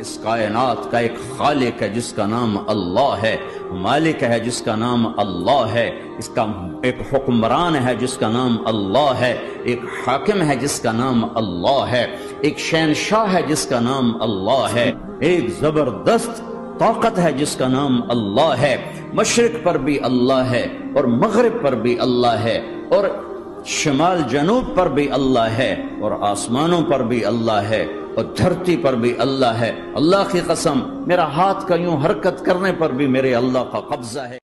اس کائنات کا ایک خالق ہے جس کا نام اللہ ہے، مالک ہے جس کا نام اللہ ہے، اس کا ایک حکمران ہے جس کا نام اللہ ہے، ایک حاکم ہے جس کا نام اللہ ہے، ایک شہنشاہ ہے جس کا نام اللہ ہے، ایک زبردست طاقت ہے جس کا نام اللہ ہے، مشرق پر بھی اللہ ہے اور مغرب پر بھی اللہ ہے اور شمال جنوب پر بھی اللہ ہے اور آسمانوں پر بھی اللہ ہے۔ اور دھرتی پر بھی اللہ ہے۔ اللہ کی قسم، میرا ہاتھ کا یوں حرکت کرنے پر بھی میرے اللہ کا قبضہ ہے۔